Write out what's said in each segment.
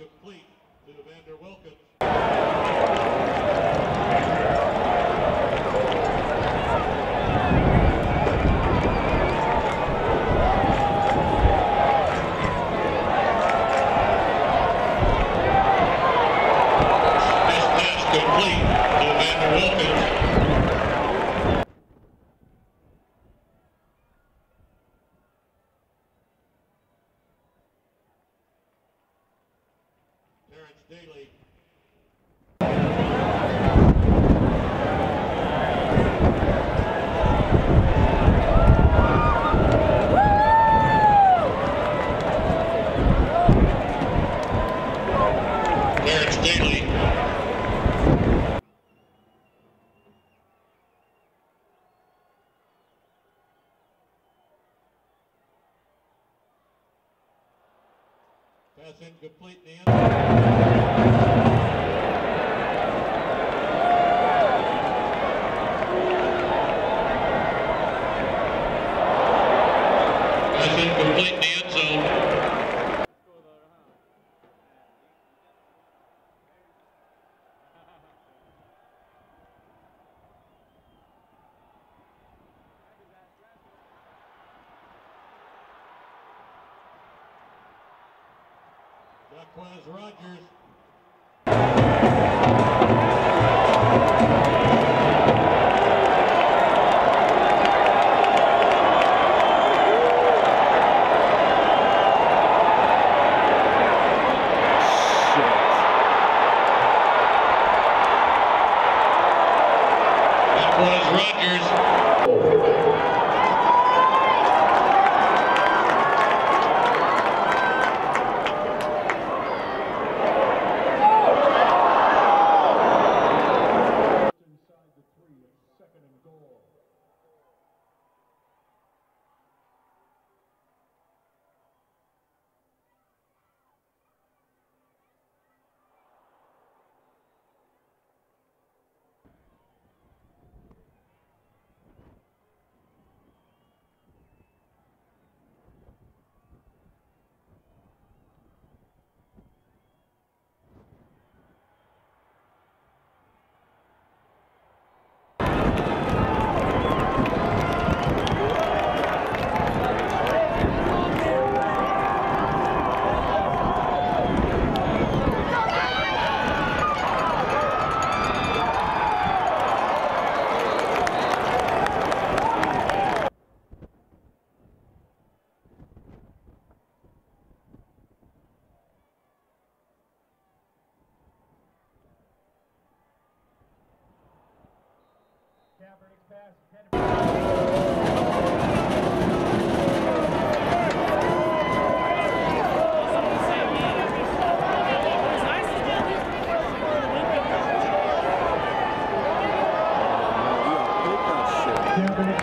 complete to Evander Wilkins. This pass complete to Evander Wilkins. Terrence Daly. Terrence Daly. Pass incomplete in the end. Pass incomplete in the end zone. Jaquez Rogers. Kaepernick's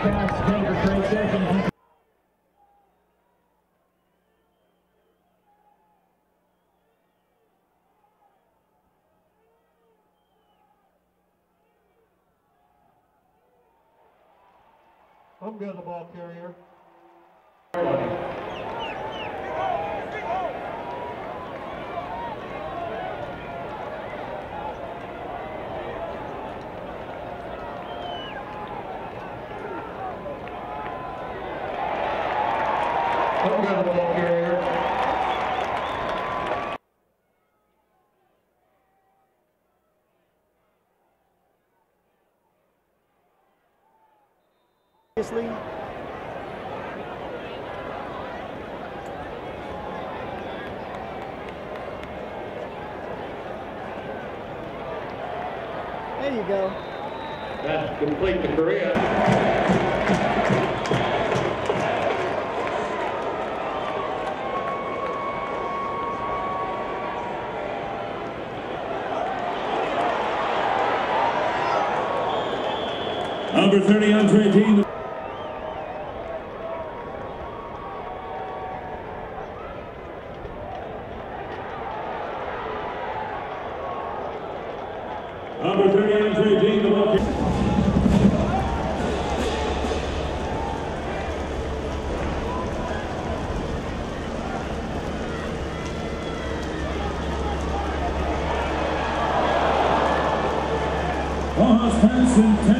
pass intended for Kaepernick's I'm good, the ball carrier. I'm good, the ball carrier. Obviously, there you go. That's complete to Korea. Number 30, Andre Dean. Austin,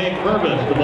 Deante Purvis, the ball.